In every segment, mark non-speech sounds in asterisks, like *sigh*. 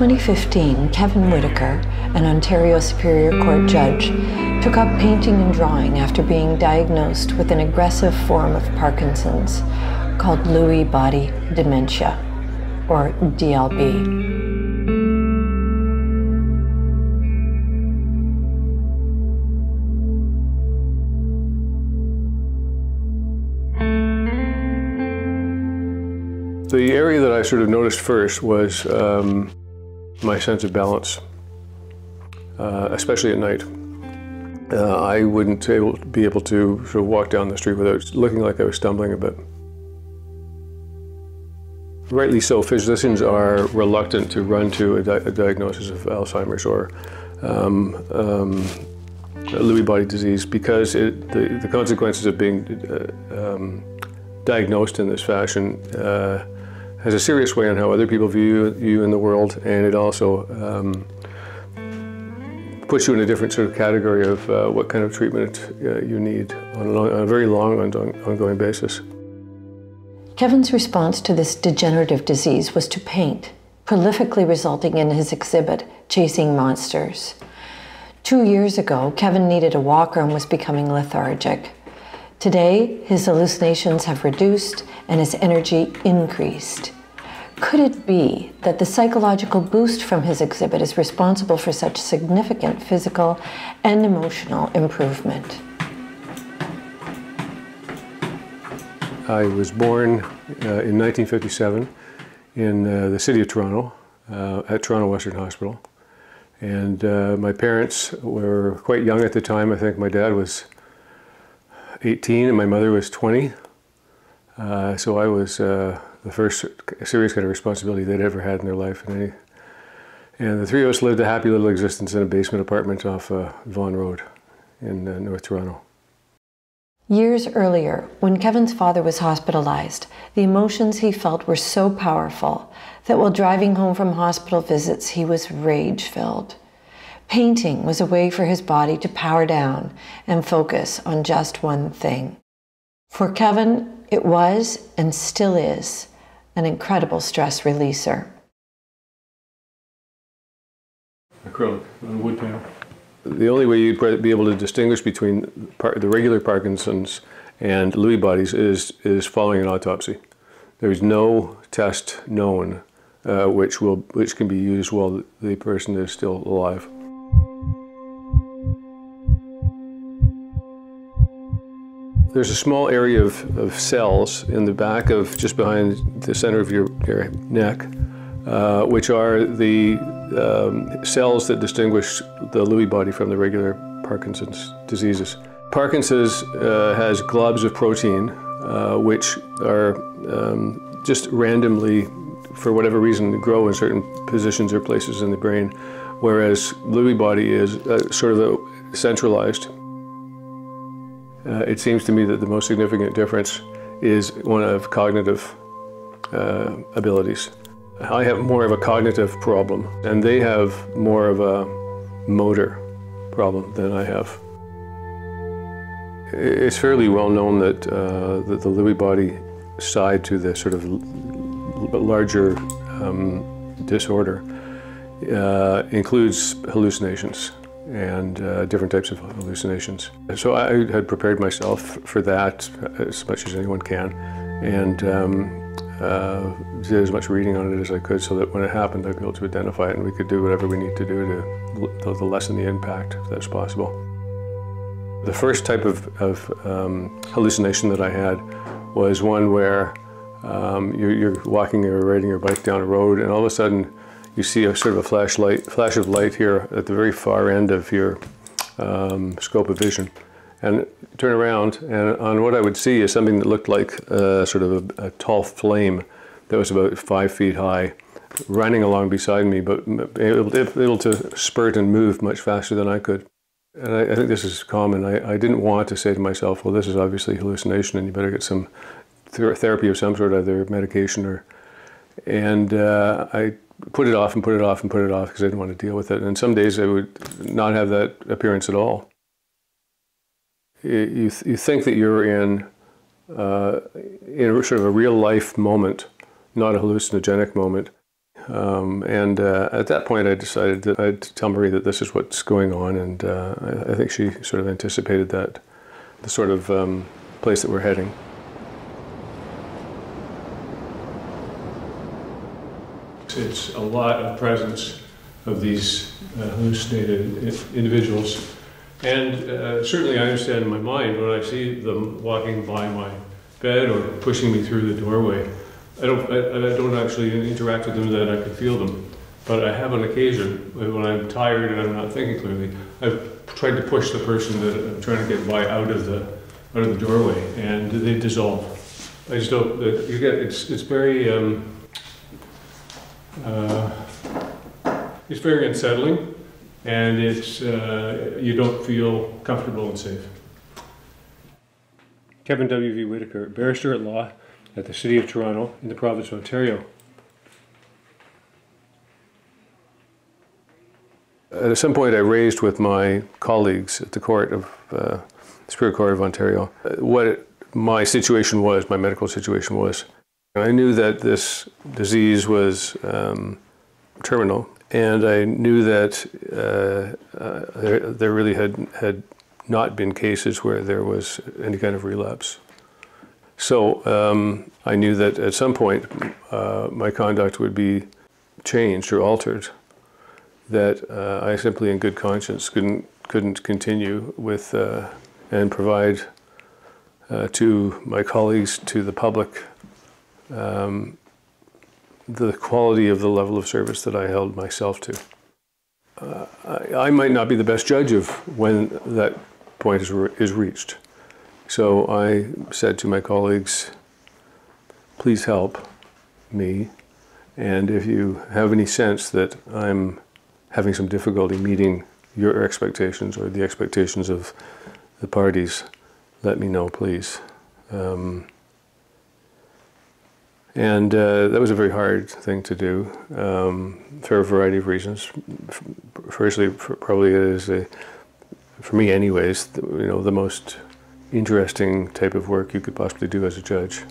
In 2015, Kevin Whitaker, an Ontario Superior Court judge, took up painting and drawing after being diagnosed with an aggressive form of Parkinson's called Lewy body dementia, or DLB. The area that I sort of noticed first was um, my sense of balance, uh, especially at night. Uh, I wouldn't able, be able to sort of walk down the street without looking like I was stumbling a bit. Rightly so, physicians are reluctant to run to a, di a diagnosis of Alzheimer's or um, um, Lewy body disease because it, the, the, consequences of being uh, um, diagnosed in this fashion uh, has a serious way on how other people view you in the world, and it also um, puts you in a different sort of category of uh, what kind of treatment uh, you need on a, long, on a very long and ongoing basis. Kevin's response to this degenerative disease was to paint, prolifically resulting in his exhibit, Chasing Monsters. Two years ago, Kevin needed a walker and was becoming lethargic. Today, his hallucinations have reduced and his energy increased. Could it be that the psychological boost from his exhibit is responsible for such significant physical and emotional improvement? I was born uh, in 1957 in uh, the city of Toronto uh, at Toronto Western Hospital. And uh, my parents were quite young at the time. I think my dad was 18 and my mother was 20. Uh, so I was uh, the first serious kind of responsibility they'd ever had in their life. And, any, and the three of us lived a happy little existence in a basement apartment off uh, Vaughan Road in uh, North Toronto. Years earlier, when Kevin's father was hospitalized, the emotions he felt were so powerful that while driving home from hospital visits, he was rage filled. Painting was a way for his body to power down and focus on just one thing. For Kevin, it was and still is an incredible stress releaser. Acrylic on wood panel. The only way you'd be able to distinguish between the regular Parkinson's and Lewy bodies is, is following an autopsy. There's no test known uh, which, will, which can be used while the person is still alive. There's a small area of, of cells in the back of, just behind the center of your, your neck, uh, which are the um, cells that distinguish the Lewy body from the regular Parkinson's diseases. Parkinson's uh, has globs of protein, uh, which are um, just randomly, for whatever reason, grow in certain positions or places in the brain, whereas Lewy body is uh, sort of a centralized. Uh, it seems to me that the most significant difference is one of cognitive uh, abilities. I have more of a cognitive problem, and they have more of a motor problem than I have. It's fairly well known that, uh, that the Lewy body side to the sort of larger um, disorder uh, includes hallucinations and uh, different types of hallucinations. So I had prepared myself for that as much as anyone can and um, uh, did as much reading on it as I could so that when it happened I'd be able to identify it and we could do whatever we need to do to, to lessen the impact if that's possible. The first type of, of um, hallucination that I had was one where um, you're, you're walking or riding your bike down a road and all of a sudden you see a sort of a flashlight, flash of light here at the very far end of your um, scope of vision. And turn around, and on what I would see is something that looked like a, sort of a, a tall flame that was about five feet high, running along beside me, but able, able to spurt and move much faster than I could. And I, I think this is common. I, I, didn't want to say to myself, well, this is obviously hallucination and you better get some therapy of some sort, either medication or. And uh, I put it off and put it off and put it off because I didn't want to deal with it. And some days I would not have that appearance at all. You, th you think that you're in, uh, in a, sort of a real life moment, not a hallucinogenic moment. Um, and uh, at that point, I decided that I'd tell Marie that this is what's going on, and uh, I, I, think she sort of anticipated that, the sort of um, place that we're heading. It's a lot of presence of these uh, hallucinated individuals. And uh, certainly I understand in my mind when I see them walking by my bed or pushing me through the doorway. I don't, I, I don't actually interact with them that I can feel them. But I have on occasion, when I'm tired and I'm not thinking clearly, I've tried to push the person that I'm trying to get by out of the, out of the doorway, and they dissolve. I just don't, you get, it's, it's very, um, uh, it's very unsettling, and it's, uh, you don't feel comfortable and safe. Kevin W.V. Whitaker, barrister at law at the City of Toronto in the province of Ontario. At some point, I raised with my colleagues at the Court of uh, Superior Court of Ontario uh, what my situation was, my medical situation was. I knew that this disease was um, terminal, and I knew that uh, uh, there, there really had had not been cases where there was any kind of relapse. So um, I knew that at some point uh, my conduct would be changed or altered. That uh, I simply, in good conscience, couldn't couldn't continue with uh, and provide uh, to my colleagues, to the public, um, the quality of the level of service that I held myself to. Uh, I, I, might not be the best judge of when that point is, re is reached. So I said to my colleagues, please help me. And if you have any sense that I'm having some difficulty meeting your expectations or the expectations of the parties, let me know, please. Um, and uh, that was a very hard thing to do um, for a variety of reasons. Firstly, probably it is a for me anyways, you know, the most interesting type of work you could possibly do as a judge.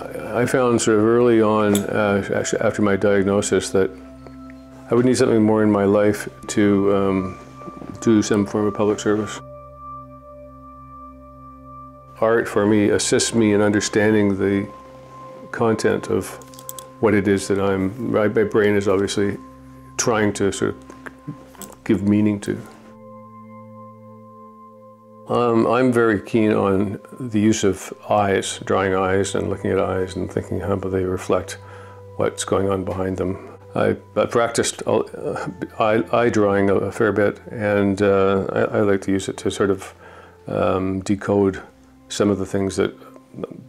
I found sort of early on, uh, after my diagnosis, that I would need something more in my life to um, do some form of public service. Art, for me, assists me in understanding the content of what it is that I'm, my brain is obviously trying to sort of give meaning to. Um, I'm very keen on the use of eyes, drawing eyes and looking at eyes and thinking how they reflect what's going on behind them. I, I practiced uh, eye, eye, drawing a, a, fair bit and uh, I, I, like to use it to sort of um, decode some of the things that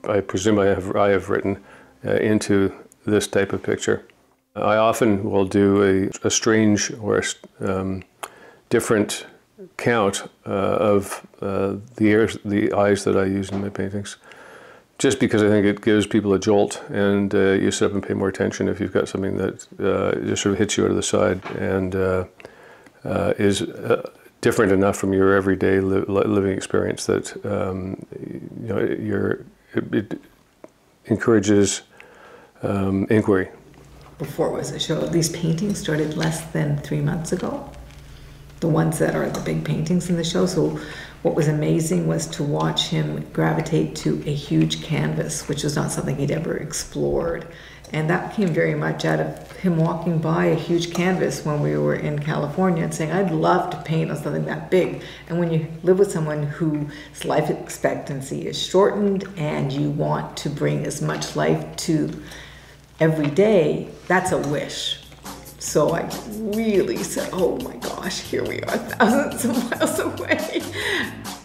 I presume I have, I have written uh, into this type of picture. I often will do a, a strange or a, um, different count uh, of uh, the, ears, the eyes that I use in my paintings. Just because I think it gives people a jolt and uh, you sit up and pay more attention if you've got something that uh, just sort of hits you out of the side and uh, is different enough from your everyday li living experience that um, you know, it, it encourages um, inquiry. Before it was a show, these paintings started less than three months ago the ones that are the big paintings in the show. So what was amazing was to watch him gravitate to a huge canvas, which was not something he'd ever explored. And that came very much out of him walking by a huge canvas when we were in California and saying, I'd love to paint on something that big. And when you live with someone whose life expectancy is shortened and you want to bring as much life to every day, that's a wish. So I really said, oh my gosh, here we are, *laughs* thousands of miles away.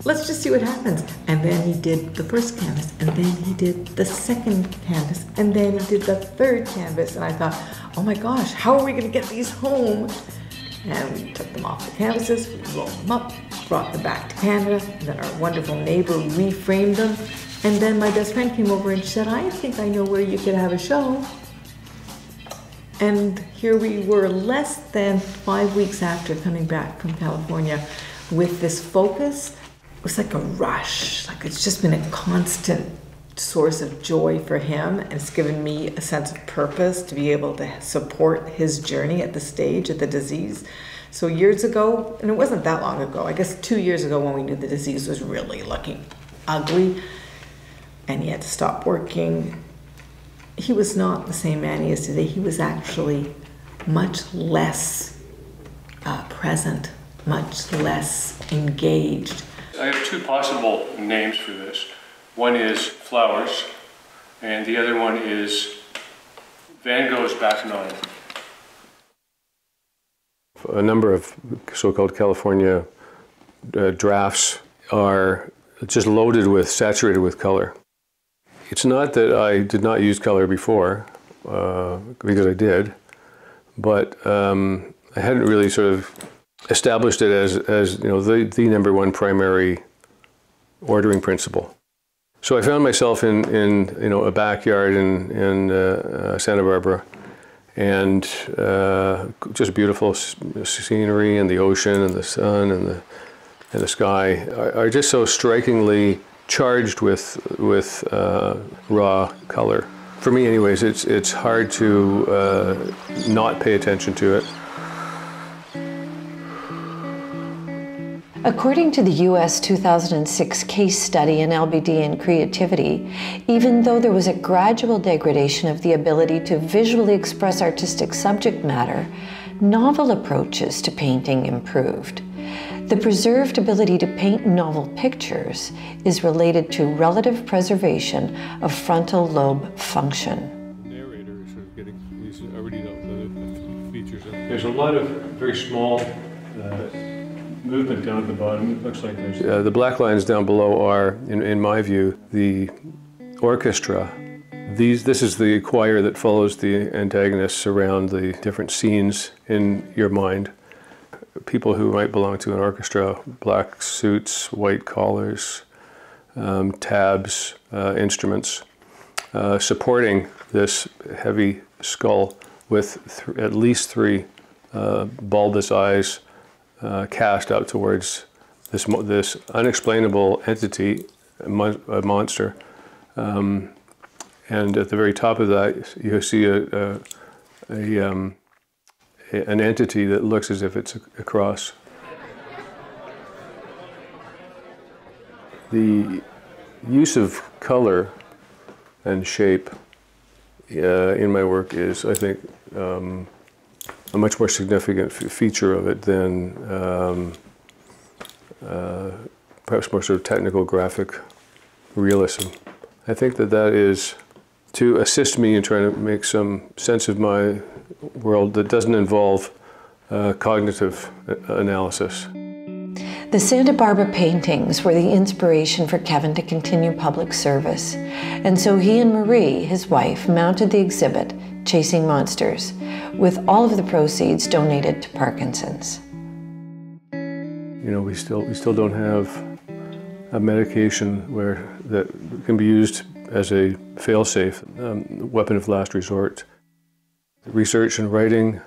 Let's just see what happens. And then he did the first canvas, and then he did the second canvas, and then he did the third canvas. And I thought, oh my gosh, how are we gonna get these home? And we took them off the canvases, we rolled them up, brought them back to Canada, and then our wonderful neighbor reframed them. And then my best friend came over and said, I think I know where you could have a show. And here we were less than five weeks after coming back from California with this focus. It was like a rush, like it's just been a constant source of joy for him and it's given me a sense of purpose to be able to support his journey at the stage of the disease. So years ago, and it wasn't that long ago, I guess two years ago when we knew the disease was really looking ugly and he had to stop working, he was not the same man he is today. He was actually much less uh, present, much less engaged. I have two possible names for this. One is Flowers, and the other one is Van Gogh's Back Nine. A number of so-called California uh, drafts are just loaded with, saturated with color. It's not that I did not use color before, uh, because I did, but um, I hadn't really sort of established it as, as you know, the, the number one primary ordering principle. So I found myself in, in you know, a backyard in, in uh, uh, Santa Barbara and uh, just beautiful scenery and the ocean and the sun and the, and the sky are, are just so strikingly charged with, with uh, raw color. For me anyways, it's, it's hard to uh, not pay attention to it. According to the US 2006 case study in LBD and creativity, even though there was a gradual degradation of the ability to visually express artistic subject matter, novel approaches to painting improved. The preserved ability to paint novel pictures is related to relative preservation of frontal lobe function. There's a lot of very small uh, movement down at the bottom. It looks like there's... Uh, the black lines down below are, in, in my view, the orchestra. These, this is the choir that follows the antagonists around the different scenes in your mind. People who might belong to an orchestra, black suits, white collars, um, tabs, uh, instruments, uh, supporting this heavy skull with at least three uh, bulbous eyes uh, cast out towards this, this unexplainable entity, a, mon a monster. Um, and at the very top of that, you see a, a, a, um, an entity that looks as if it's a, cross. The use of color and shape uh, in my work is, I think, um, a much more significant feature of it than um, uh, perhaps more sort of technical graphic realism. I think that that is to assist me in trying to make some sense of my world that doesn't involve uh, cognitive uh, analysis. The Santa Barbara paintings were the inspiration for Kevin to continue public service, and so he and Marie, his wife, mounted the exhibit, Chasing Monsters, with all of the proceeds donated to Parkinson's. You know, we still, we still don't have a medication where that can be used as a fail-safe um, weapon of last resort. Research and writing,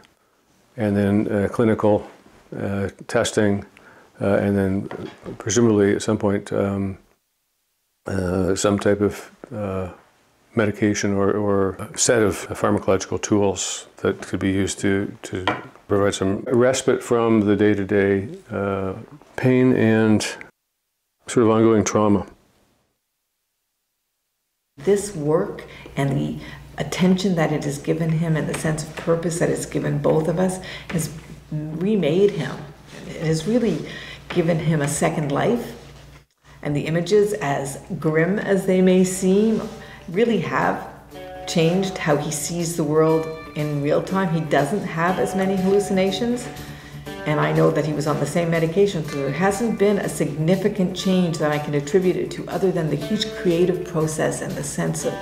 and then uh, clinical uh, testing, uh, and then presumably at some point um, uh, some type of uh, medication or, or set of pharmacological tools that could be used to, to provide some respite from the day-to-day pain and sort of ongoing trauma. This work and the attention that it has given him and the sense of purpose that it's given both of us has remade him. It has really given him a second life. And the images, as grim as they may seem, really have changed how he sees the world in real time. He doesn't have as many hallucinations. And I know that he was on the same medication, so there hasn't been a significant change that I can attribute it to other than the huge creative process and the sense of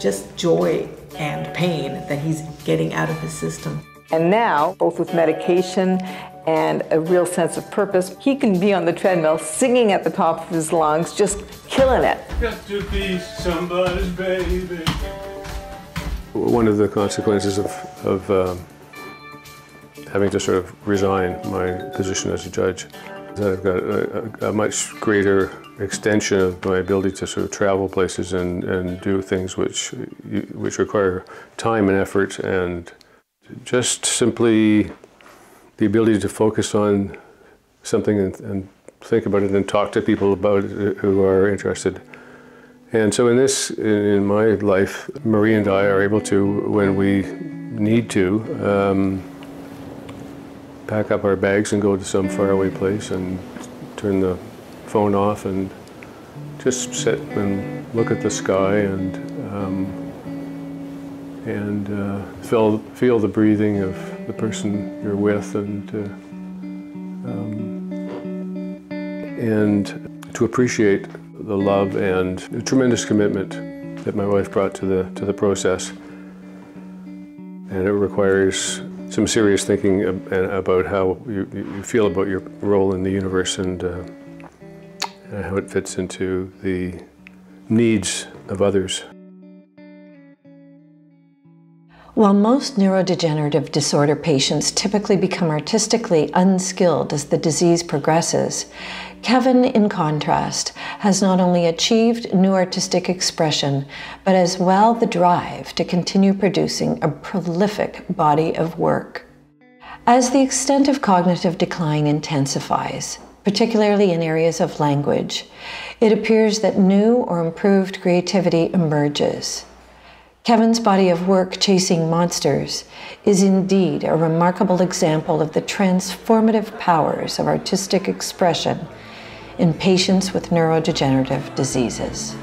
just joy and pain that he's getting out of his system. And now, both with medication and a real sense of purpose. He can be on the treadmill singing at the top of his lungs, just killing it. Got to be somebody's baby. One of the consequences of, of um, having to sort of resign my position as a judge I've got a, a, much greater extension of my ability to sort of travel places and, and do things which which require time and effort and just simply the ability to focus on something and, and think about it and talk to people about it who are interested. And so in this, in my life, Marie and I are able to, when we need to, um, pack up our bags and go to some faraway place and turn the phone off and just sit and look at the sky and um, and uh, feel feel the breathing of the person you're with and uh, um, and to appreciate the love and the tremendous commitment that my wife brought to the to the process. And it requires some serious thinking about how you, you, feel about your role in the universe and, uh, and how it fits into the needs of others. While most neurodegenerative disorder patients typically become artistically unskilled as the disease progresses, Kevin, in contrast, has not only achieved new artistic expression, but as well the drive to continue producing a prolific body of work. As the extent of cognitive decline intensifies, particularly in areas of language, it appears that new or improved creativity emerges. Kevin's body of work, Chasing Monsters, is indeed a remarkable example of the transformative powers of artistic expression in patients with neurodegenerative diseases.